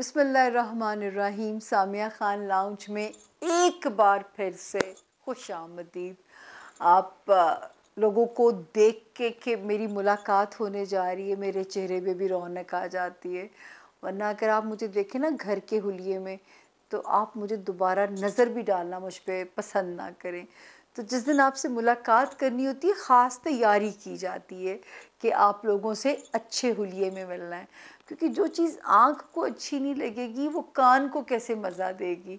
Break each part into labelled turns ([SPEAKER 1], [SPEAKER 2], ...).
[SPEAKER 1] बिस्मिल्लाहिर्रहमानिर्रहीम। सामिया ख़ान लाउंज में एक बार फिर से खुश आमदीद। आप लोगों को देख के कि मेरी मुलाकात होने जा रही है, मेरे चेहरे पे भी रौनक आ जाती है। वरना अगर आप मुझे देखें ना घर के हुलिये में तो आप मुझे दोबारा नज़र भी डालना मुझ पर पसंद ना करें। तो जिस दिन आपसे मुलाकात करनी होती है, ख़ास तैयारी की जाती है कि आप लोगों से अच्छे हुलिये में मिलना है। क्योंकि जो चीज़ आँख को अच्छी नहीं लगेगी, वो कान को कैसे मज़ा देगी?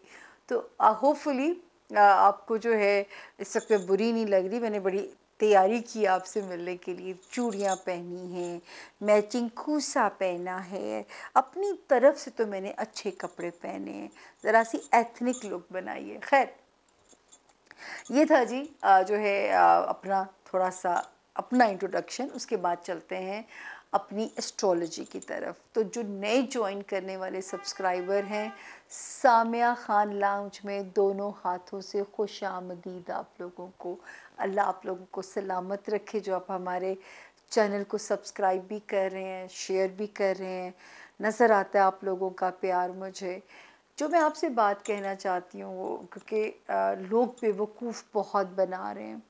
[SPEAKER 1] तो होपफुली आपको जो है, इस वक्त बुरी नहीं लग रही, मैंने बड़ी तैयारी की आपसे मिलने के लिए। चूड़ियाँ पहनी हैं मैचिंग खूसा पहना है। अपनी तरफ़ से तो मैंने अच्छे कपड़े पहने हैं। ज़रा सी एथनिक लुक बनाई है खैर, ये था जी जो है अपना थोड़ा सा, अपना इंट्रोडक्शन उसके बाद चलते हैं। अपनी एस्ट्रोलॉजी की तरफ़। तो जो नए ज्वाइन करने वाले सब्सक्राइबर हैं, सामिया ख़ान लाउंज में दोनों हाथों से खुश आमदीद आप लोगों को। अल्लाह आप लोगों को सलामत रखे जो आप हमारे चैनल को सब्सक्राइब भी कर रहे हैं शेयर भी कर रहे हैं। नज़र आता है आप लोगों का प्यार मुझे। जो मैं आपसे बात कहना चाहती हूँ वो, क्योंकि लोग बेवकूफ़ बहुत बना रहे हैं।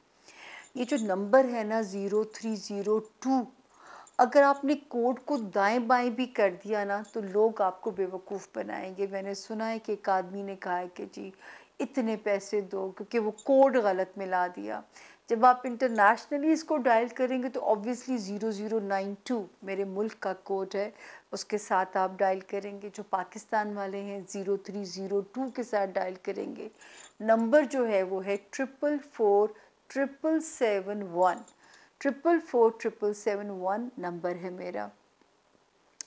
[SPEAKER 1] ये जो नंबर है ना ज़ीरो थ्री ज़ीरो टू अगर आपने कोड को दाएँ बाएँ भी कर दिया ना तो लोग आपको बेवकूफ़ बनाएँगे। मैंने सुना है कि एक आदमी ने कहा है कि जी, इतने पैसे दो, क्योंकि वो कोड गलत मिला दिया। जब आप इंटरनेशनली इसको डायल करेंगे तो obviously zero zero nine two मेरे मुल्क का कोड है। उसके साथ आप डायल करेंगे, जो पाकिस्तान वाले हैं ज़ीरो थ्री ज़ीरो टू के साथ डायल करेंगे। नंबर जो है वो है triple four triple seven one triple four triple seven one number है मेरा।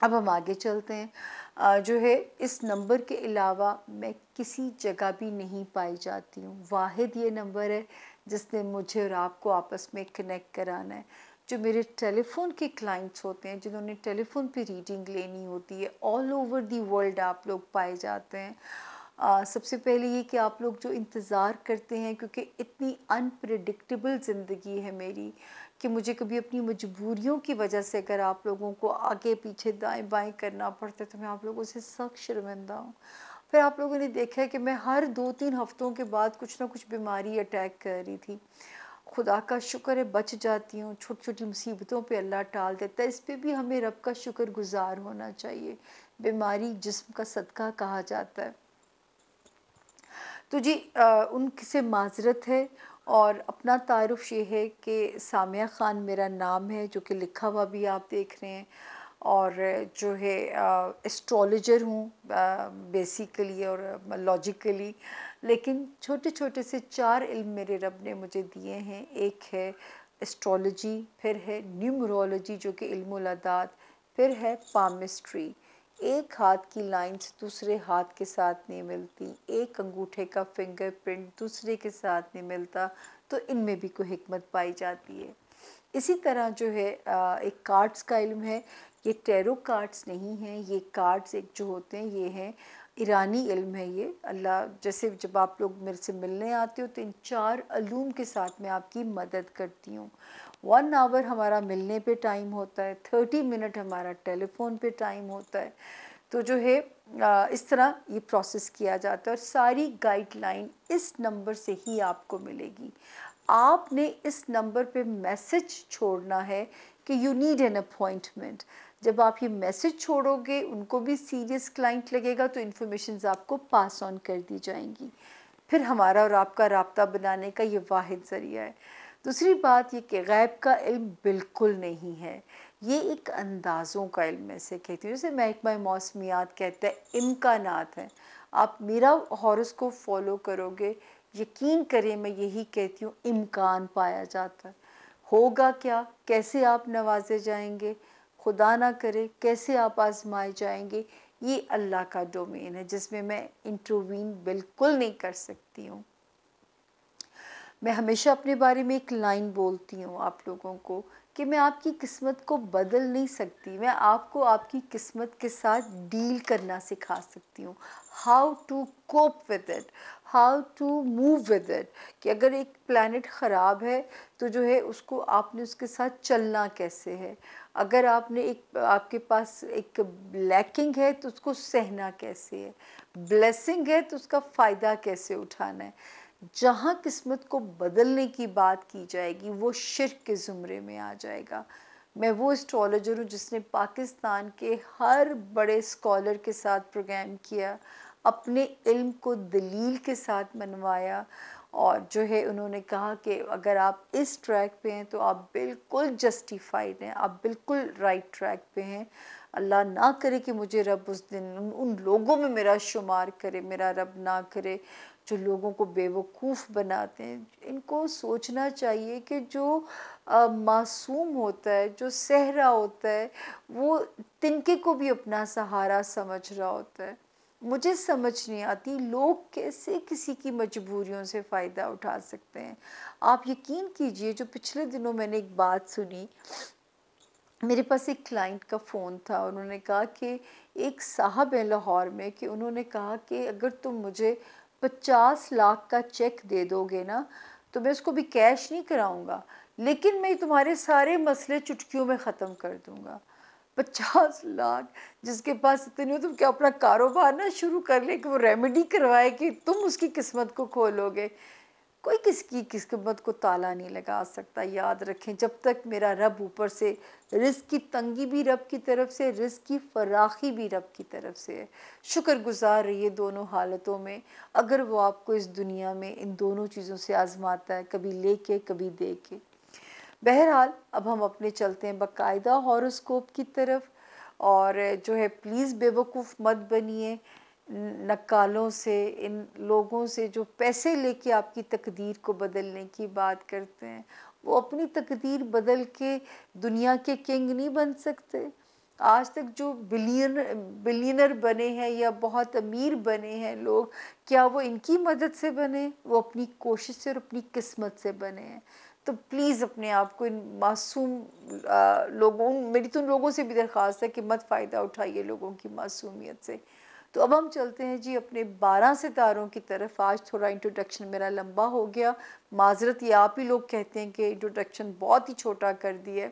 [SPEAKER 1] अब हम आगे चलते हैं। जो है इस नंबर के अलावा मैं किसी जगह भी नहीं पाई जाती हूँ। वाहिद ये नंबर है जिसने मुझे और आपको आपस में कनेक्ट कराना है। जो मेरे टेलीफोन के क्लाइंट्स होते हैं जिन्होंने टेलीफोन पे रीडिंग लेनी होती है ऑल ओवर दी वर्ल्ड आप लोग पाए जाते हैं। आ, सबसे पहले ये कि आप लोग जो इंतज़ार करते हैं क्योंकि इतनी अनप्रडिक्टेबल ज़िंदगी है मेरी। कि मुझे कभी अपनी मजबूरियों की वजह से अगर आप लोगों को आगे पीछे दाएँ बाएँ करना पड़ता तो मैं आप लोगों से सख्त शर्मिंदा हूँ। फिर आप लोगों ने देखा है कि मैं हर दो तीन हफ्तों के बाद कुछ ना कुछ बीमारी अटैक कर रही थी। खुदा का शुक्र है बच जाती हूँ छोटी छोटी मुसीबतों पे अल्लाह टाल देता है। इस पर भी हमें रब का शुक्र गुजार होना चाहिए। बीमारी जिस्म का सदका कहा जाता है। तो जी आ, उनसे माजरत है और अपना तारफ़ ये है कि सामिया ख़ान मेरा नाम है, जो कि लिखा हुआ भी आप देख रहे हैं। और जो है एस्ट्रोलॉजर हूँ बेसिकली और लॉजिकली लेकिन छोटे छोटे से चार इल्म मेरे रब ने मुझे दिए हैं। एक है एस्ट्रोलॉजी फिर है न्यूमरोलॉजी जो कि इल्मुलदात फिर है पामिस्ट्री एक हाथ की लाइंस दूसरे हाथ के साथ नहीं मिलती, एक अंगूठे का फिंगरप्रिंट दूसरे के साथ नहीं मिलता तो इनमें भी कोई हमत पाई जाती है। इसी तरह जो है एक कार्ड्स का इल्म है, ये टेरो कार्ड्स नहीं हैं, ये कार्ड्स एक जो होते हैं, ये हैं ईरानी इल्म है ये। अल्लाह, जैसे जब आप लोग मेरे से मिलने आते हो तो इन चार अलूम के साथ मैं आपकी मदद करती हूँ। वन आवर हमारा मिलने पे टाइम होता है थर्टी मिनट हमारा टेलीफोन पे टाइम होता है। तो जो है इस तरह ये प्रोसेस किया जाता है और सारी गाइडलाइन इस नंबर से ही आपको मिलेगी। आपने इस नंबर पे मैसेज छोड़ना है कि यू नीड एन अपॉइंटमेंट जब आप ये मैसेज छोड़ोगे, उनको भी सीरियस क्लाइंट लगेगा तो इन्फॉर्मेशन आपको पास ऑन कर दी जाएँगी। फिर हमारा और आपका रबता बनाने का ये वाद ज़रिया है। दूसरी बात ये कि गैब का इल्म बिल्कुल नहीं है। ये एक अंदाज़ों का इल्म में से कहती हूँ। जैसे महकमा मौसमियात कहते हैं इम्कान हैं। आप मेरा हॉरस को फॉलो करोगे, यकीन करें, मैं यही कहती हूँ, इम्कान पाया जाता है। होगा क्या? कैसे आप नवाजे जाएँगे? खुदा ना करे, कैसे आप आजमाए जाएँगे? ये अल्लाह का डोमेन है, जिसमें मैं इंटरवीन बिल्कुल नहीं कर सकती हूँ। मैं हमेशा अपने बारे में एक लाइन बोलती हूँ आप लोगों को कि मैं आपकी किस्मत को बदल नहीं सकती, मैं आपको आपकी किस्मत के साथ डील करना सिखा सकती हूँ। How to cope with it how to move with it कि अगर एक प्लानट ख़राब है तो जो है उसको आपने उसके साथ चलना कैसे है? अगर आपने एक, आपके पास एक लैकिंग है तो उसको सहना कैसे है? ब्लेसिंग है तो उसका फ़ायदा कैसे उठाना है? जहाँ किस्मत को बदलने की बात की जाएगी, वो शिरक के ज़ुमरे में आ जाएगा। मैं वो एस्ट्रोलॉजर हूँ जिसने पाकिस्तान के हर बड़े स्कॉलर के साथ प्रोग्राम किया। अपने इल्म को दलील के साथ मनवाया और जो है उन्होंने कहा कि अगर आप इस ट्रैक पे हैं तो आप बिल्कुल जस्टिफाइड हैं आप बिल्कुल राइट ट्रैक पे हैं। अल्लाह ना करे कि मुझे रब उस दिन उन, उन लोगों में मेरा शुमार करे मेरा रब ना करे जो लोगों को बेवकूफ़ बनाते हैं। इनको सोचना चाहिए कि जो आ, मासूम होता है जो सहरा होता है वो तिनके को भी अपना सहारा समझ रहा होता है। मुझे समझ नहीं आती लोग कैसे किसी की मजबूरियों से फ़ायदा उठा सकते हैं। आप यकीन कीजिए, जो पिछले दिनों मैंने एक बात सुनी, मेरे पास एक क्लाइंट का फ़ोन था, उन्होंने कहा कि एक साहब है लाहौर में कि उन्होंने कहा कि अगर तुम मुझे पचास लाख का चेक दे दोगे ना तो मैं उसको भी कैश नहीं कराऊँगा, लेकिन मैं तुम्हारे सारे मसले चुटकियों में ख़त्म कर दूँगा। पचास लाख जिसके पास इतने हो, तुम क्या अपना कारोबार ना शुरू कर ले कि वो रेमेडी करवाए कि तुम उसकी किस्मत को खोलोगे? कोई किसकी किस्मत को ताला नहीं लगा सकता, याद रखें, जब तक मेरा रब ऊपर से, रिस्क की तंगी भी रब की तरफ़ से, रिस्क की फराखी भी रब की तरफ़ से है। शुक्र गुजार रहिए दोनों हालतों में। अगर वो आपको इस दुनिया में इन दोनों चीज़ों से आजमाता है, कभी ले के कभी दे के बहरहाल, अब हम अपने चलते हैं बाकायदा हॉरोस्कोप की तरफ़ और जो है प्लीज़ बेवकूफ़ मत बनिए। नकालों से, इन लोगों से जो पैसे लेके आपकी तकदीर को बदलने की बात करते हैं, वो अपनी तकदीर बदल के दुनिया के किंग नहीं बन सकते। आज तक जो बिलियन, बिलियनर बने हैं या बहुत अमीर बने हैं लोग, क्या वो इनकी मदद से बने? वो अपनी कोशिश से और अपनी किस्मत से बने हैं। तो प्लीज़ अपने आप को इन मासूम लोगों, मेरी तो उन लोगों से भी दरख्वास्त है कि मत फ़ायदा उठाइए लोगों की मासूमियत से। तो अब हम चलते हैं जी अपने बारह सितारों की तरफ़। आज थोड़ा इंट्रोडक्शन मेरा लंबा हो गया। माजरत, ये आप ही लोग कहते हैं कि इंट्रोडक्शन बहुत ही छोटा कर दिया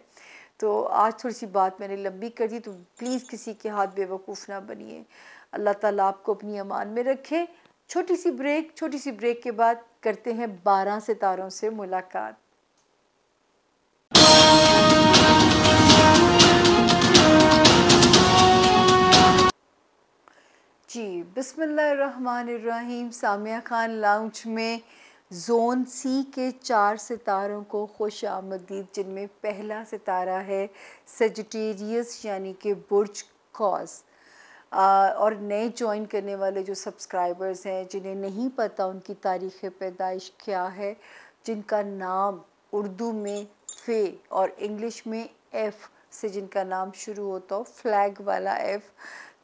[SPEAKER 1] तो आज थोड़ी सी बात मैंने लंबी कर दी तो प्लीज़ किसी के हाथ बेवकूफ़ ना बनिए। अल्लाह ताला आपको अपनी अमान में रखे। छोटी सी ब्रेक छोटी सी ब्रेक के बाद करते हैं बारह सितारों से मुलाकात। जी बिसमीम सामिया खान लाउंज में जोन सी के चार सितारों को खुश आमदीद, जिनमें पहला सितारा है सजिटेरियस यानी कि बुर्ज कॉस। और नए ज्वाइन करने वाले जो सब्सक्राइबर्स हैं, जिन्हें नहीं पता उनकी तारीख़ पैदाइश क्या है, जिनका नाम उर्दू में फ़े और इंग्लिश में एफ़ से जिनका नाम शुरू होता हो फ्लैग वाला एफ़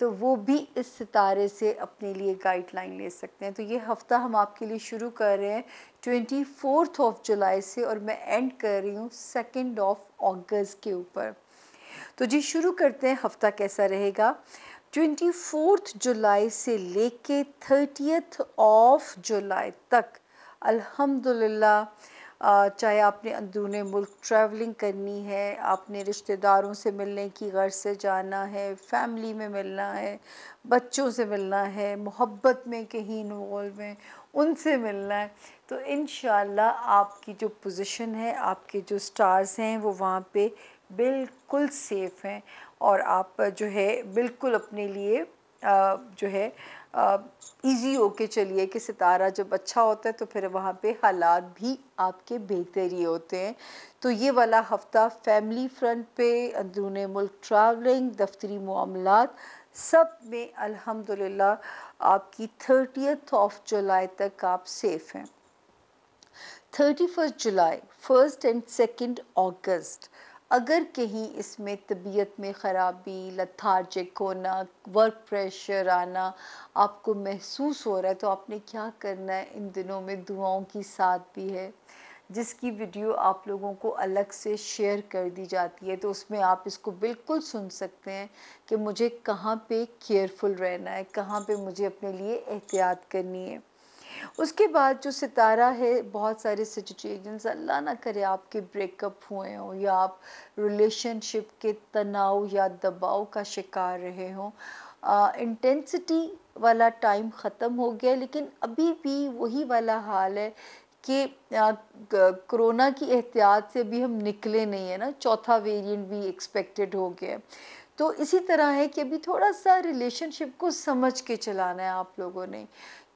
[SPEAKER 1] तो वो भी इस सितारे से अपने लिए गाइडलाइन ले सकते हैं। तो ये हफ़्ता हम आपके लिए शुरू कर रहे हैं ट्वेंटी फोर्थ ऑफ़ जुलाई से और मैं एंड कर रही हूँ सेकेंड ऑफ़ अगस्त के ऊपर। तो जी शुरू करते हैं, हफ़्ता कैसा रहेगा? ट्वेंटी फोर्थ जुलाई से लेके थर्टियथ ऑफ़ जुलाई तक, अल्हम्दुलिल्लाह चाहे आपने अंदरून मुल्क ट्रैवलिंग करनी है, आपने रिश्तेदारों से मिलने की गर्ज से जाना है फैमिली में मिलना है, बच्चों से मिलना है, मोहब्बत में कहीं इन्वॉल्व हैं, उनसे मिलना है तो इन आपकी जो पोजीशन है, आपके जो स्टार्स हैं, वो वहाँ पे बिल्कुल सेफ़ हैं और आप जो है, बिल्कुल अपने लिए जो है इजी होके चलिए कि सितारा जब अच्छा होता है तो फिर वहाँ पे हालात भी आपके बेहतर ही होते हैं। तो ये वाला हफ़्ता फैमिली फ्रंट पे, अंदरून मुल्क ट्रैवलिंग दफ्तरी मामला सब में अल्हम्दुलिल्लाह आपकी थर्टियथ ऑफ़ जुलाई तक आप सेफ़ हैं। Thirty first July first and second August अगर कहीं इसमें तबीयत में ख़राबी लथार्जिक होना वर्क प्रेशर आना आपको महसूस हो रहा है तो आपने क्या करना है? इन दिनों में दुआओं की साथ भी है। जिसकी वीडियो आप लोगों को अलग से शेयर कर दी जाती है तो उसमें आप इसको बिल्कुल सुन सकते हैं कि मुझे कहाँ पे केयरफुल रहना है, कहाँ पे मुझे अपने लिए एहतियात करनी है। उसके बाद जो सितारा है, बहुत सारे सजिटेरियंस अल्लाह ना करे आपके ब्रेकअप हुए हों या आप रिलेशनशिप के तनाव या दबाव का शिकार रहे हों। इंटेंसिटी वाला टाइम ख़त्म हो गया, लेकिन अभी भी वही वाला हाल है कि कोरोना की एहतियात से भी हम निकले नहीं है ना, चौथा वेरिएंट भी एक्सपेक्टेड हो गया तो इसी तरह है कि अभी थोड़ा सा रिलेशनशिप को समझ के चलाना है आप लोगों ने।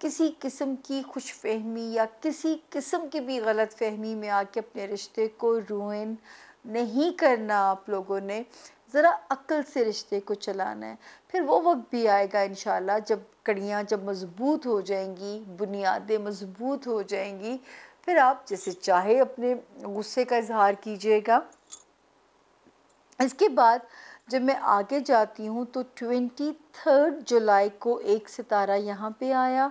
[SPEAKER 1] किसी किस्म की खुश फहमी या किसी किस्म की भी गलत फहमी में आके अपने रिश्ते को रुइन नहीं करना आप लोगों ने, ज़रा अक्ल से रिश्ते को चलाना है। फिर वो वक्त भी आएगा इन जब कड़ियाँ जब मज़बूत हो जाएँगी, बुनियादें मज़बूत हो जाएँगी। फिर आप जैसे चाहे अपने गुस्से का इजहार कीजिएगा। इसके बाद जब मैं आगे जाती हूँ तो ट्वेंटी थर्ड जुलाई को एक सितारा यहाँ पे आया।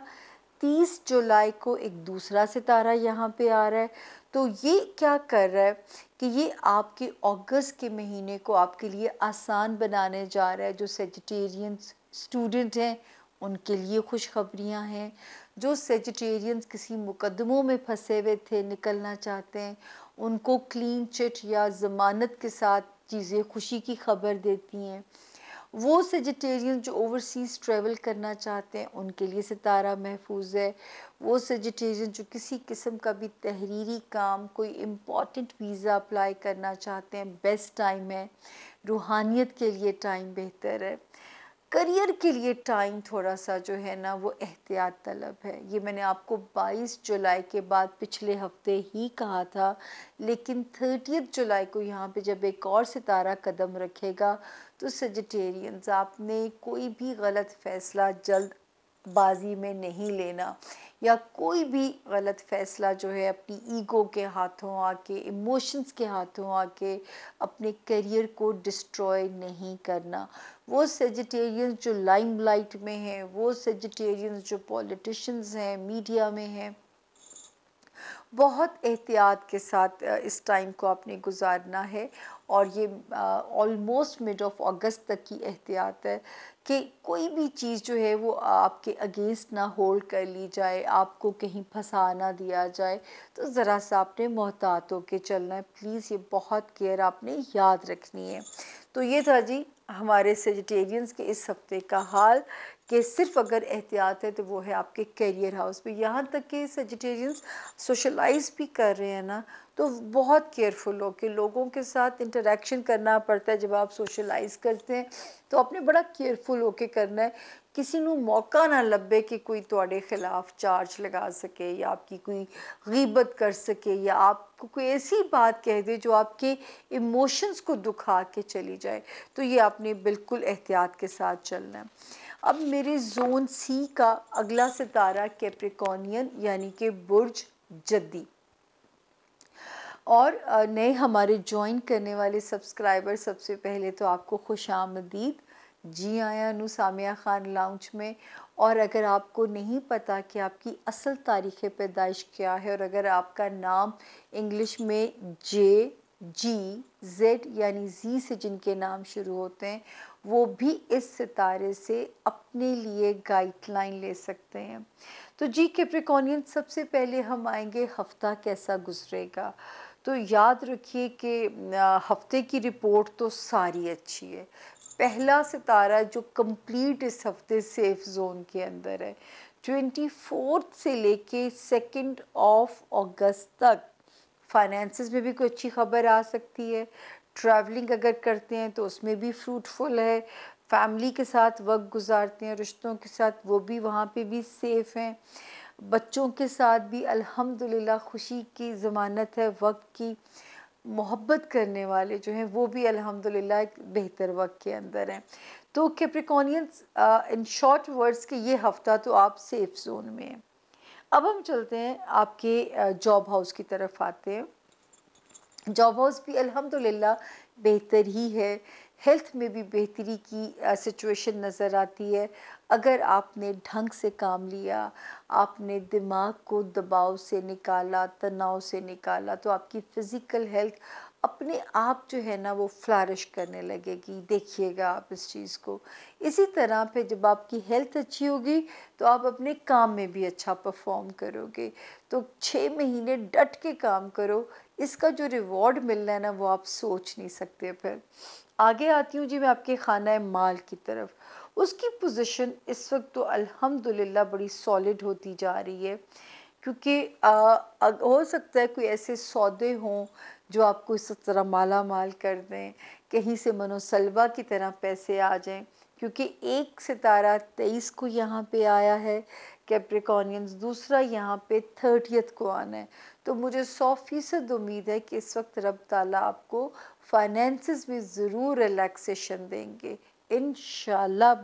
[SPEAKER 1] तीस जुलाई को एक दूसरा सितारा यहाँ पे आ रहा है। तो ये क्या कर रहा है कि ये आपके अगस्त के महीने को आपके लिए आसान बनाने जा रहा है। जो सेजिटेरियंस स्टूडेंट हैं, उनके लिए खुशखबरियाँ हैं। जो सेजिटेरियंस किसी मुकदमों में फंसे हुए थे, निकलना चाहते हैं, उनको क्लीन चिट या ज़मानत के साथ चीज़ें खुशी की खबर देती हैं। वो सजिटेरियन जो ओवरसीज़ ट्रैवल करना चाहते हैं, उनके लिए सितारा महफूज है। वो सजिटेरियन जो किसी किस्म का भी तहरीरी काम, कोई इंपॉर्टेंट वीज़ा अप्लाई करना चाहते हैं बेस्ट टाइम है। रूहानियत के लिए टाइम बेहतर है। करियर के लिए टाइम थोड़ा सा जो है ना, वो एहतियात तलब है। ये मैंने आपको 22 जुलाई के बाद पिछले हफ़्ते ही कहा था, लेकिन थर्टियथ जुलाई को यहाँ पे जब एक और सितारा कदम रखेगा तो सजिटेरियंस आपने कोई भी गलत फ़ैसला जल्द बाजी में नहीं लेना या कोई भी गलत फ़ैसला जो है अपनी ईगो के हाथों आके इमोशंस के हाथों आके अपने करियर को डिस्ट्रॉय नहीं करना। वो सेजिटेरियंस जो लाइमलाइट में हैं, वो सेजिटेरियंस जो पॉलिटिशियंस हैं मीडिया में हैं, बहुत एहतियात के साथ इस टाइम को आपने गुजारना है। और ये ऑलमोस्ट मिड ऑफ़ अगस्त तक की एहतियात है कि कोई भी चीज़ जो है वो आपके अगेंस्ट ना होल्ड कर ली जाए, आपको कहीं फंसा ना दिया जाए तो ज़रा सा आपने मोहतात के चलना है। प्लीज़ ये बहुत केयर आपने याद रखनी है। तो ये था जी हमारे सेजिटेरियंस के इस हफ़्ते का हाल कि सिर्फ़ अगर एहतियात है तो वो है आपके करियर हाउस में यहाँ तक कि सजिटेरियंस सोशलाइज भी कर रहे हैं ना तो बहुत केयरफुल हो कि लोगों के साथ इंटरेक्शन करना पड़ता है जब आप सोशलाइज करते हैं तो आपने बड़ा केयरफुल होके करना है किसी ਨੂੰ मौका ना लभे कि कोई ਤੁਹਾਡੇ खिलाफ चार्ज लगा सके या आपकी कोई गीबत कर सके या आपको कोई ऐसी बात कह दे जो आपके इमोशंस को दुखा के चली जाए तो ये आपने बिल्कुल एहतियात के साथ चलना है अब मेरे जोन सी का अगला सितारा कैप्रिकॉनियन यानी कि बुर्ज जद्दी और नए हमारे ज्वाइन करने वाले सब्सक्राइबर सबसे पहले तो आपको खुश आमदीद जी आया नु सामिया ख़ान लाउंज में। और अगर आपको नहीं पता कि आपकी असल तारीख़ पैदाइश क्या है और अगर आपका नाम इंग्लिश में जे, जी, जेड यानी जी से जिनके नाम शुरू होते हैं, वो भी इस सितारे से अपने लिए गाइडलाइन ले सकते हैं। तो जी कैप्रिकॉनियन सबसे पहले हम आएँगे, हफ़्ता कैसा गुजरेगा? तो याद रखिए कि हफ़्ते की रिपोर्ट तो सारी अच्छी है। पहला सितारा जो कंप्लीट इस हफ़्ते सेफ़ जोन के अंदर है, ट्वेंटी फोर्थ से लेके सेकेंड ऑफ़ अगस्त तक फाइनेंसिस में भी कोई अच्छी खबर आ सकती है। ट्रैवलिंग अगर करते हैं तो उसमें भी फ्रूटफुल है। फैमिली के साथ वक्त गुजारते हैं, रिश्तों के साथ वो भी वहाँ पे भी सेफ़ हैं। बच्चों के साथ भी अल्हम्दुलिल्लाह खुशी की ज़मानत है, वक्त की मोहब्बत करने वाले जो हैं, वो भी अल्हम्दुलिल्लाह एक बेहतर वक्त के अंदर हैं। तो कैप्रिकॉनियंस इन शॉर्ट वर्ड्स के ये हफ़्ता तो आप सेफ़ जोन में हैं। अब हम चलते हैं आपके जॉब हाउस की तरफ़ आते हैं। जॉब हाउस भी अल्हम्दुलिल्लाह बेहतर ही है। हेल्थ में भी बेहतरी की सिचुएशन नज़र आती है। अगर आपने ढंग से काम लिया, आपने दिमाग को दबाव से निकाला, तनाव से निकाला तो आपकी फ़िज़िकल हेल्थ अपने आप जो है ना वो फ्लारिश करने लगेगी। देखिएगा आप इस चीज़ को। इसी तरह पे जब आपकी हेल्थ अच्छी होगी तो आप अपने काम में भी अच्छा परफॉर्म करोगे। तो छः महीने डट के काम करो। इसका जो रिवॉर्ड मिलना है ना, वो आप सोच नहीं सकते फिर। आगे आती हूँ जी मैं आपके खाना माल की तरफ़। उसकी पोजीशन इस वक्त तो अल्हम्दुलिल्लाह बड़ी सॉलिड होती जा रही है। क्योंकि हो सकता है कोई ऐसे सौदे हों जो आपको इस तरह माला माल कर दें, कहीं से मनोसलवा की तरह पैसे आ जाएँ। क्योंकि एक सितारा तेईस को यहाँ पे आया है कैप्रिकॉनियंस दूसरा यहाँ पे थर्टियथ को आना है। तो मुझे सौ फ़ीसद उम्मीद है कि इस वक्त रब ताला आपको फाइनेंसिस में ज़रूर रिलैक्सेशन देंगे। इन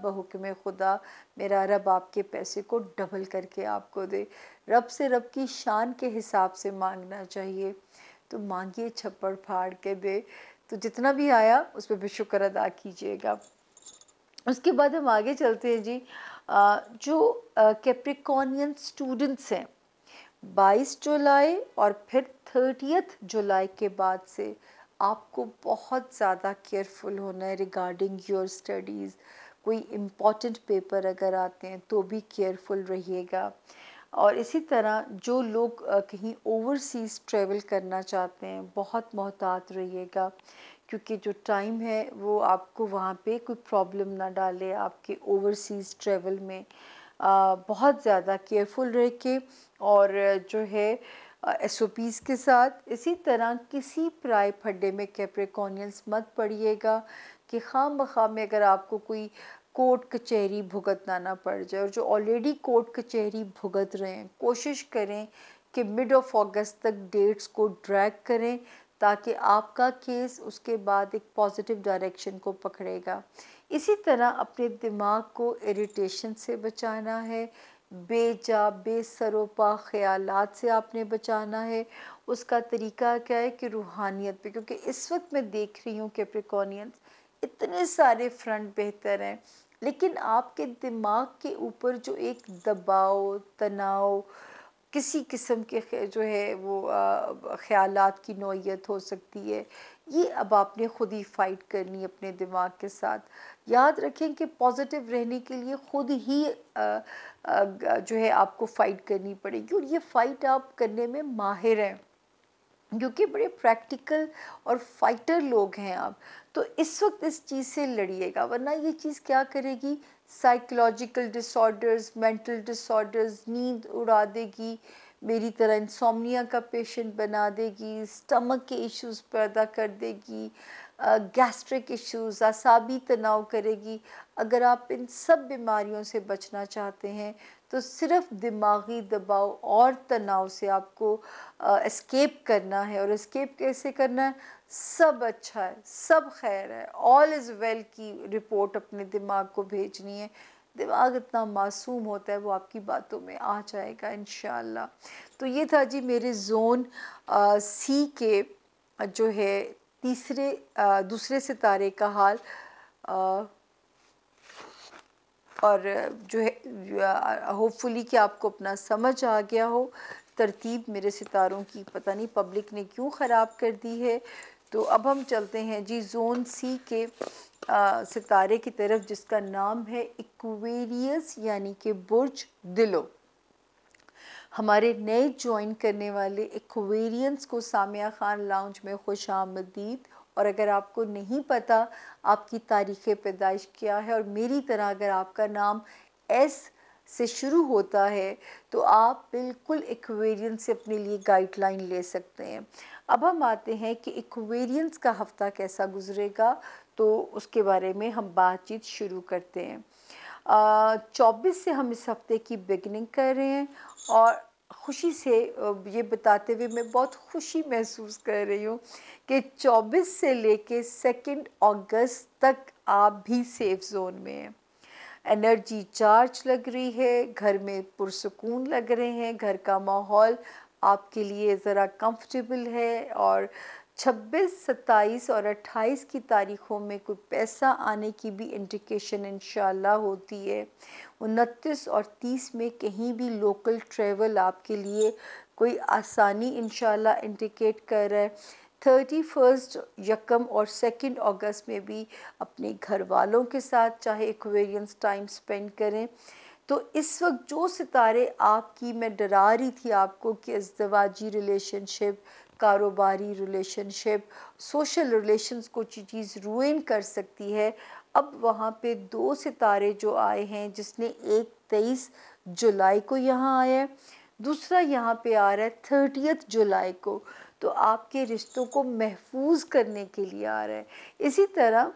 [SPEAKER 1] बहुकम खुदा, मेरा रब आपके पैसे को डबल करके आपको दे। रब से रब की शान के हिसाब से मांगना चाहिए। तो मांगिए छप्पड़ फाड़ के दे। तो जितना भी आया, उस पर भी शुक्र अदा कीजिएगा। उसके बाद हम आगे चलते हैं जी। जो कैप्रिकॉनियन स्टूडेंट्स हैं 22 जुलाई और फिर थर्टियथ जुलाई के बाद से आपको बहुत ज़्यादा केयरफुल होना है रिगार्डिंग योर स्टडीज़। कोई इंपॉर्टेंट पेपर अगर आते हैं तो भी केयरफुल रहिएगा। और इसी तरह जो लोग कहीं ओवरसीज़ ट्रैवल करना चाहते हैं बहुत मोहतात रहिएगा। क्योंकि जो टाइम है वो आपको वहाँ पे कोई प्रॉब्लम ना डाले आपके ओवरसीज़ ट्रैवल में। आ, बहुत ज़्यादा केयरफुल रह के और जो है एस ओ पीज़ के साथ इसी तरह किसी प्राय फड्डे में कैप्रिकॉनियंस मत पड़िएगा कि खाम बखा में अगर आपको कोई कोर्ट कचहरी भुगतना ना पड़ जाए और जो ऑलरेडी कोर्ट कचहरी भुगत रहे हैं, कोशिश करें कि मिड ऑफ़ अगस्त तक डेट्स को ड्रैग करें ताकि आपका केस उसके बाद एक पॉजिटिव डायरेक्शन को पकड़ेगा। इसी तरह अपने दिमाग को इरिटेशन से बचाना है बेजा, बेसरोपा ख्यालात से आपने बचाना है। उसका तरीका क्या है कि रूहानियत पे, क्योंकि इस वक्त मैं देख रही हूँ कैप्रिकॉनियंस इतने सारे फ्रंट बेहतर हैं, लेकिन आपके दिमाग के ऊपर जो एक दबाव, तनाव, किसी किस्म के जो है वो ख्यालात की नौीयत हो सकती है। ये अब आपने ख़ुद ही फ़ाइट करनी अपने दिमाग के साथ। याद रखें कि पॉजिटिव रहने के लिए ख़ुद ही आ, आ, जो है आपको फ़ाइट करनी पड़ेगी और ये फ़ाइट आप करने में माहिर हैं क्योंकि बड़े प्रैक्टिकल और फाइटर लोग हैं आप। तो इस वक्त इस चीज़ से लड़िएगा वरना ये चीज़ क्या करेगी? साइकोलॉजिकल डिसऑर्डर्स मेंटल डिसऑर्डर्स नींद उड़ा देगी मेरी तरह इंसोमनिया का पेशेंट बना देगी स्टमक के इश्यूज़ पैदा कर देगी गैस्ट्रिक इश्यूज़ असाबी तनाव करेगी। अगर आप इन सब बीमारियों से बचना चाहते हैं तो सिर्फ़ दिमागी दबाव और तनाव से आपको एस्केप करना है। और एस्केप कैसे करना है? सब अच्छा है, सब खैर है। ऑल इज़ वेल की रिपोर्ट अपने दिमाग को भेजनी है। दिमाग इतना मासूम होता है वो आपकी बातों में आ जाएगा इन तो ये था जी मेरे जोन आ, सी के जो है तीसरे आ, दूसरे सितारे का हाल आ, और जो है होपफुली कि आपको अपना समझ आ गया हो। तरतीब मेरे सितारों की पता नहीं पब्लिक ने क्यों ख़राब कर दी है? तो अब हम चलते हैं जी जोन सी के आ, सितारे की तरफ़ जिसका नाम है इक्वेरियस यानी कि बुर्ज दिलो। हमारे नए ज्वाइन करने वाले इक्वेरियंस को सामिया खान लाउंज में खुश आमदीद। और अगर आपको नहीं पता आपकी तारीख़ पैदाइश क्या है और मेरी तरह अगर आपका नाम एस से शुरू होता है तो आप बिल्कुल इक्वेरियन से अपने लिए गाइडलाइन ले सकते हैं। अब हम आते हैं कि इक्वेरियंस का हफ़्ता कैसा गुजरेगा तो उसके बारे में हम बातचीत शुरू करते हैं। चौबीस से हम इस हफ़्ते की बिगनिंग कर रहे हैं और खुशी से ये बताते हुए मैं बहुत खुशी महसूस कर रही हूँ कि 24 से लेके सेकेंड अगस्त तक आप भी सेफ़ जोन में हैं। एनर्जी चार्ज लग रही है, घर में पुरसकून लग रहे हैं, घर का माहौल आपके लिए ज़रा कंफर्टेबल है और 26, 27 और 28 की तारीख़ों में कोई पैसा आने की भी इंडिकेशन इन होती है। उनतीस और 30 में कहीं भी लोकल ट्रेवल आपके लिए कोई आसानी इन इंडिकेट कर रहा है। थर्टी फ़र्स्ट यकम और सेकेंड अगस्त में भी अपने घर वालों के साथ चाहे एक्वेरियंस टाइम स्पेंड करें। तो इस वक्त जो सितारे आपकी, मैं डरा रही थी आपको कि अजदवाजी रिलेशनशिप कारोबारी रिलेशनशिप सोशल रिलेशंस को चीज़ रुइन कर सकती है। अब वहाँ पे दो सितारे जो आए हैं, जिसने एक तेईस जुलाई को यहाँ आया है, दूसरा यहाँ पे आ रहा है थर्टियथ जुलाई को। तो आपके रिश्तों को महफूज करने के लिए आ रहा है। इसी तरह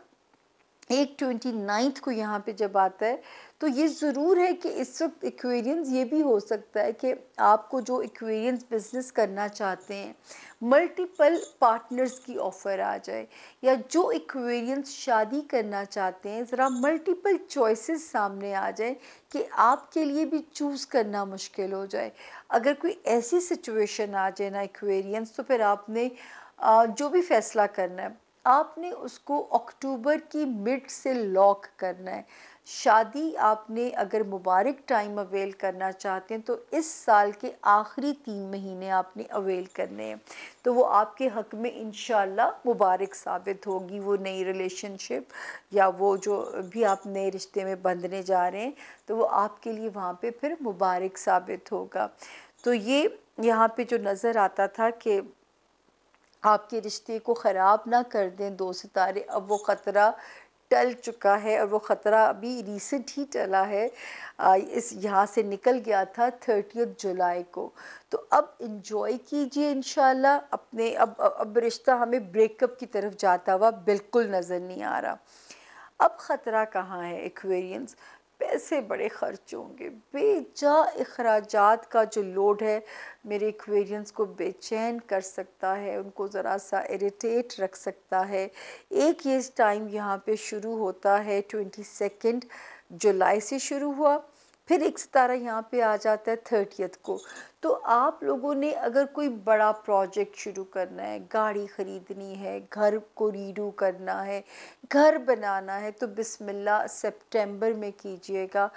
[SPEAKER 1] एक ट्वेंटी नाइन्थ को यहाँ पे जब आता है तो ये ज़रूर है कि इस वक्त एक्वेरियंस ये भी हो सकता है कि आपको जो एक्वेरियंस बिज़नेस करना चाहते हैं मल्टीपल पार्टनर्स की ऑफ़र आ जाए, या जो एक्वेरियंस शादी करना चाहते हैं, ज़रा मल्टीपल चॉइसेस सामने आ जाए कि आपके लिए भी चूज़ करना मुश्किल हो जाए। अगर कोई ऐसी सिचुएशन आ जाए ना एक्वेरियंस तो फिर आपने जो भी फ़ैसला करना है आपने उसको अक्टूबर की मिड से लॉक करना है। शादी आपने अगर मुबारक टाइम अवेल करना चाहते हैं तो इस साल के आखिरी तीन महीने आपने अवेल करने हैं। तो वो आपके हक में इन मुबारक साबित होगी, वो नई रिलेशनशिप या वो जो भी आप नए रिश्ते में बंधने जा रहे हैं तो वो आपके लिए वहाँ पे फिर मुबारक साबित होगा। तो ये यहाँ पे जो नज़र आता था कि आपके रिश्ते को ख़राब ना कर दें दो सितारे। अब वो ख़तरा टल चुका है और वो ख़तरा अभी रिसेंट ही टला है। आ, इस यहाँ से निकल गया था थर्टी जुलाई को। तो अब इन्जॉय कीजिए इन अपने अब अब रिश्ता हमें ब्रेकअप की तरफ़ जाता हुआ बिल्कुल नज़र नहीं आ रहा। अब ख़तरा कहाँ है एक्वेरियंस पैसे बड़े खर्च होंगे। बेजा अखराज का जो लोड है, मेरे एक्वेरियंस को बेचैन कर सकता है, उनको ज़रा सा इरीटेट रख सकता है। एक ये टाइम यहाँ पे शुरू होता है ट्वेंटी सेकेंड जुलाई से शुरू हुआ। फिर एक सितारा यहाँ पे आ जाता है थर्टियथ को। तो आप लोगों ने अगर कोई बड़ा प्रोजेक्ट शुरू करना है, गाड़ी ख़रीदनी है, घर को रीडू करना है, घर बनाना है तो बिस्मिल्लाह, सितंबर में कीजिएगा।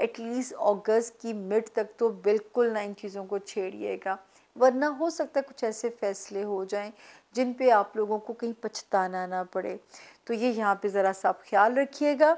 [SPEAKER 1] एटलीस्ट अगस्त की मिड तक तो बिल्कुल ना इन चीज़ों को छेड़िएगा। वरना हो सकता है कुछ ऐसे फैसले हो जाएँ, जिन पे आप लोगों को कहीं पछताना ना पड़े। तो ये यहाँ पे ज़रा सा आप ख्याल रखिएगा।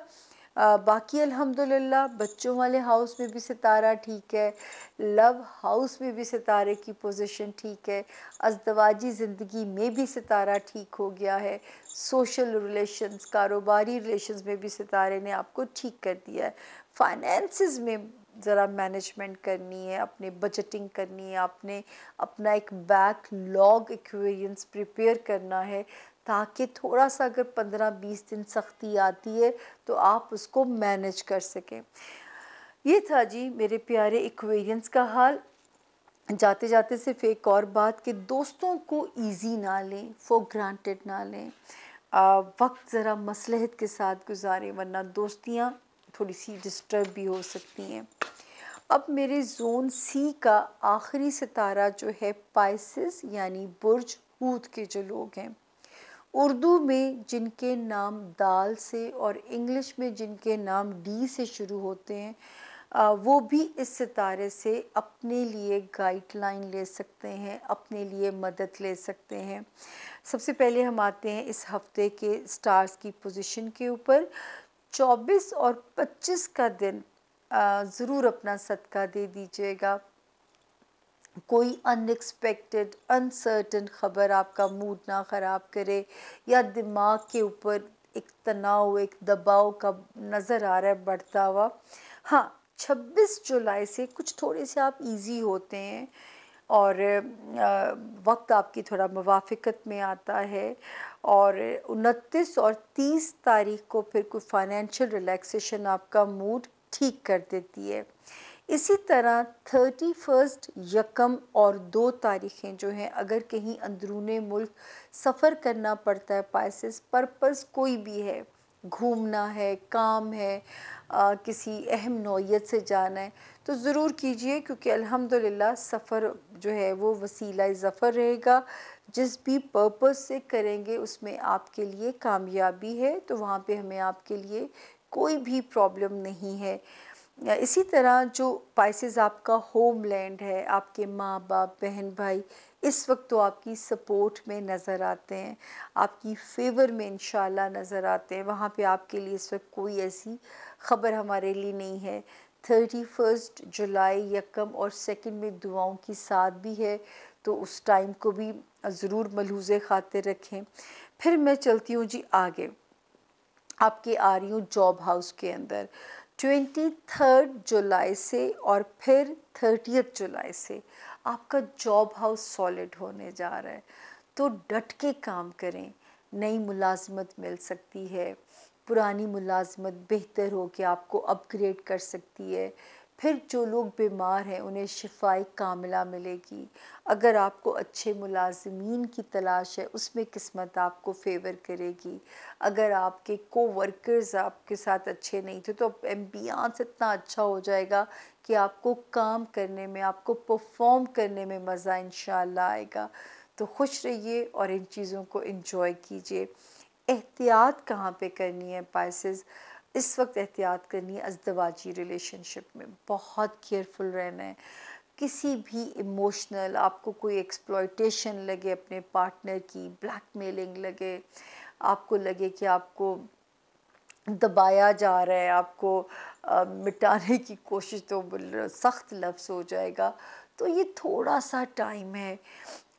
[SPEAKER 1] बाकी अल्हम्दुलिल्लाह, बच्चों वाले हाउस में भी सितारा ठीक है लव हाउस में भी सितारे की पोजीशन ठीक है, अजदवाजी ज़िंदगी में भी सितारा ठीक हो गया है सोशल रिलेशंस कारोबारी रिलेशंस में भी सितारे ने आपको ठीक कर दिया है। फाइनेंसिस में ज़रा मैनेजमेंट करनी है, अपने बजटिंग करनी है, आपने अपना एक बैक लॉग एक्वेरियंस प्रिपेयर करना है ताकि थोड़ा सा अगर पंद्रह बीस दिन सख्ती आती है तो आप उसको मैनेज कर सकें। ये था जी मेरे प्यारे इक्वेरियंस का हाल। जाते जाते सिर्फ़ एक और बात कि दोस्तों को इजी ना लें फॉर ग्रांटेड ना लें। आ, वक्त ज़रा मसलहत के साथ गुजारें वरना दोस्तियाँ थोड़ी सी डिस्टर्ब भी हो सकती हैं। अब मेरे जोन सी का आखिरी सितारा जो है पाइसिस यानी बुर्ज हूद के जो लोग हैं। उर्दू में जिनके नाम दाल से और इंग्लिश में जिनके नाम डी से शुरू होते हैं वो भी इस सितारे से अपने लिए गाइडलाइन ले सकते हैं, अपने लिए मदद ले सकते हैं। सबसे पहले हम आते हैं इस हफ़्ते के स्टार्स की पोजीशन के ऊपर। 24 और 25 का दिन ज़रूर अपना सदका दे दीजिएगा। कोई अनएक्सपेक्टेड अनसर्टन ख़बर आपका मूड ना ख़राब करे या दिमाग के ऊपर एक तनाव, एक दबाव का नज़र आ रहा है, बढ़ता हुआ। हाँ 26 जुलाई से कुछ थोड़े से आप इजी होते हैं और वक्त आपकी थोड़ा मवाफ़त में आता है और उनतीस और 30 तारीख को फिर कोई फाइनेंशियल रिलैक्सेशन आपका मूड ठीक कर देती है। इसी तरह थर्टी फ़र्स्ट यकम और दो तारीखें जो हैं अगर कहीं अंदरून मुल्क सफ़र करना पड़ता है पाइसिस पर्पस कोई भी है घूमना है काम है आ, किसी अहम नौीयत से जाना है तो ज़रूर कीजिए क्योंकि अल्हम्दुलिल्लाह सफ़र जो है वो वसीला ज़फ़र रहेगा। जिस भी पर्पस से करेंगे उसमें आपके लिए कामयाबी है तो वहाँ पे हमें आपके लिए कोई भी प्रॉब्लम नहीं है। इसी तरह जो पाइसेस आपका होम लैंड है, आपके माँ बाप बहन भाई इस वक्त तो आपकी सपोर्ट में नज़र आते हैं। आपकी फेवर में इन नज़र आते हैं। वहाँ पे आपके लिए इस वक्त कोई ऐसी ख़बर हमारे लिए नहीं है। थर्टी फ़र्स्ट जुलाई यकम और सेकंड में दुआओं की साथ भी है तो उस टाइम को भी ज़रूर मलूज़ खातिर रखें। फिर मैं चलती हूँ जी आगे, आपके आ रही हूँ जॉब हाउस के अंदर। ट्वेंटी थर्ड जुलाई से और फिर थर्टियथ जुलाई से आपका जॉब हाउस सॉलिड होने जा रहा है। तो डट के काम करें, नई मुलाजमत मिल सकती है, पुरानी मुलाजमत बेहतर हो के आपको अपग्रेड कर सकती है। फिर जो लोग बीमार हैं, उन्हें शिफाई कामिला मिलेगी। अगर आपको अच्छे मुलाजमीन की तलाश है, उसमें किस्मत आपको फेवर करेगी। अगर आपके को वर्कर्स आपके साथ अच्छे नहीं थे तो एम्बियांस इतना अच्छा हो जाएगा कि आपको काम करने में, आपको परफॉर्म करने में मज़ा इन आएगा। तो खुश रहिए और इन चीज़ों को इन्जॉय कीजिए। एहतियात कहाँ पे करनी है पाइसेस इस वक्त एहतियात करनी है अजदवाजी रिलेशनशिप में। बहुत केयरफुल रहना है। किसी भी इमोशनल आपको कोई एक्सप्लॉयटेशन लगे अपने पार्टनर की ब्लैकमेलिंग लगे आपको लगे कि आपको दबाया जा रहा है आपको आ, मिटाने की कोशिश तो सख्त लफ्ज़ हो जाएगा। तो ये थोड़ा सा टाइम है।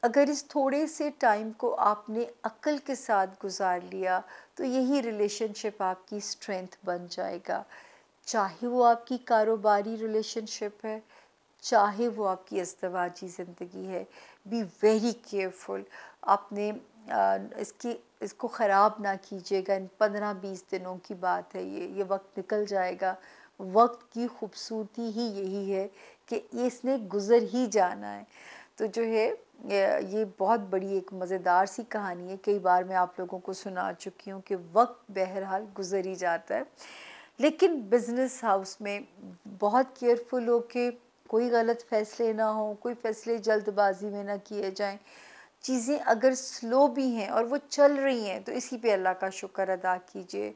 [SPEAKER 1] अगर इस थोड़े से टाइम को आपने अक्ल के साथ गुजार लिया तो यही रिलेशनशिप आपकी स्ट्रेंथ बन जाएगा। चाहे वो आपकी कारोबारी रिलेशनशिप है, चाहे वो आपकी अस्तवाजी ज़िंदगी है बी वेरी केयरफुल आपने इसकी, इसको ख़राब ना कीजिएगा। इन पंद्रह बीस दिनों की बात है ये ये वक्त निकल जाएगा। वक्त की खूबसूरती ही यही है कि इसने गुज़र ही जाना है। तो जो है ये बहुत बड़ी एक मज़ेदार सी कहानी है। कई बार मैं आप लोगों को सुना चुकी हूँ कि वक्त बहरहाल गुजर ही जाता है। लेकिन बिज़नेस हाउस में बहुत केयरफुल हो के कोई गलत फैसले ना हो, कोई फैसले जल्दबाजी में ना किए जाएँ। चीज़ें अगर स्लो भी हैं और वो चल रही हैं तो इसी पे अल्लाह का शुक्र अदा कीजिए।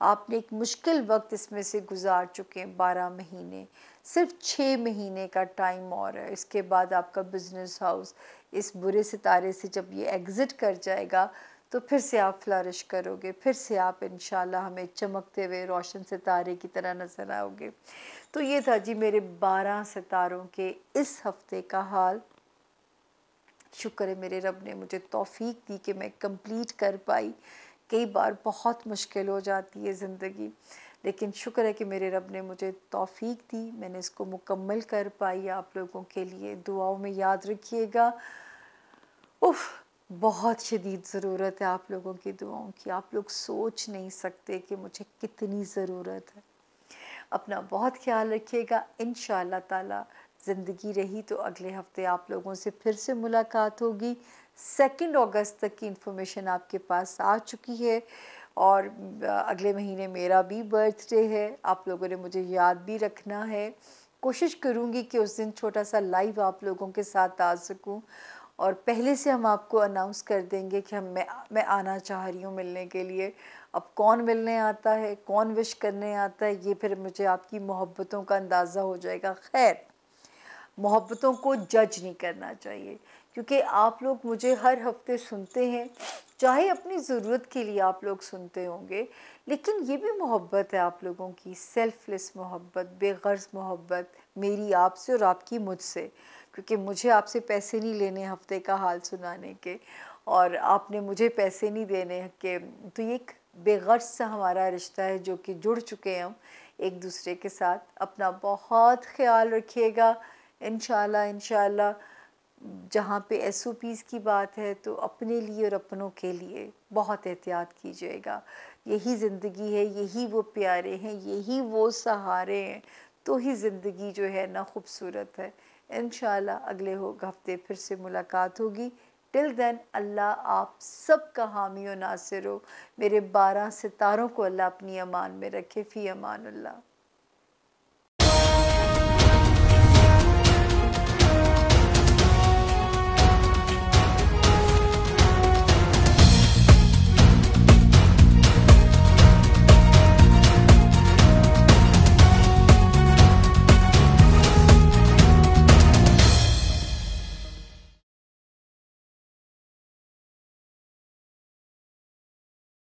[SPEAKER 1] आपने एक मुश्किल वक्त इसमें से गुजार चुके हैं, बारह महीने। सिर्फ़ छः महीने का टाइम और है। इसके बाद आपका बिज़नेस हाउस इस बुरे सितारे से जब ये एग्ज़िट कर जाएगा तो फिर से आप फ्लरिश करोगे। फिर से आप इन हमें चमकते हुए, रोशन सितारे की तरह नज़र आओगे। तो ये था जी मेरे बारह सितारों के इस हफ़्ते का हाल। शुक्र है मेरे रब ने मुझे तौफीक दी कि मैं कंप्लीट कर पाई। कई बार बहुत मुश्किल हो जाती है ज़िंदगी। लेकिन शुक्र है कि मेरे रब ने मुझे तौफीक दी, मैंने इसको मुकम्मल कर पाई। आप लोगों के लिए दुआओं में याद रखिएगा। उफ, बहुत शदीद ज़रूरत है आप लोगों की दुआओं की। आप लोग सोच नहीं सकते कि मुझे कितनी ज़रूरत है। अपना बहुत ख्याल रखिएगा। इन ताला, ज़िंदगी रही तो अगले हफ़्ते आप लोगों से फिर से मुलाकात होगी। सेकेंड अगस्त तक की इन्फॉर्मेशन आपके पास आ चुकी है और अगले महीने मेरा भी बर्थडे है। आप लोगों ने मुझे याद भी रखना है। कोशिश करूँगी कि उस दिन छोटा सा लाइव आप लोगों के साथ आ सकूँ और पहले से हम आपको अनाउंस कर देंगे कि हम, मैं मैं आना चाह रही हूँ मिलने के लिए। अब कौन मिलने आता है, कौन विश करने आता है, ये फिर मुझे आपकी मोहब्बतों का अंदाज़ा हो जाएगा। खैर, मोहब्बतों को जज नहीं करना चाहिए। क्योंकि आप लोग मुझे हर हफ़्ते सुनते हैं। चाहे अपनी ज़रूरत के लिए आप लोग सुनते होंगे, लेकिन ये भी मोहब्बत है आप लोगों की सेल्फलेस मोहब्बत, बेगर्ज मोहब्बत, मेरी आपसे और आपकी मुझसे। क्योंकि मुझे आपसे पैसे नहीं लेने हफ़्ते का हाल सुनाने के, और आपने मुझे पैसे नहीं देने के तो ये एक बेगर्ज सा हमारा रिश्ता है जो कि जुड़ चुके हैं हम एक दूसरे के साथ। अपना बहुत ख्याल रखिएगा। इन शाला जहाँ पे एस ओ पीज़ की बात है तो अपने लिए और अपनों के लिए बहुत एहतियात कीजिएगा यही ज़िंदगी है, यही वो प्यारे हैं, यही वो सहारे हैं तो ही ज़िंदगी जो है ना खूबसूरत है। इन अगले हो हफ़्ते फिर से मुलाकात होगी। टिल देन अल्लाह आप सबका हामी और नासिर हो। मेरे बारह सितारों को अल्लाह अपनी अमान में रखे। फ़ी अमान अल्लाह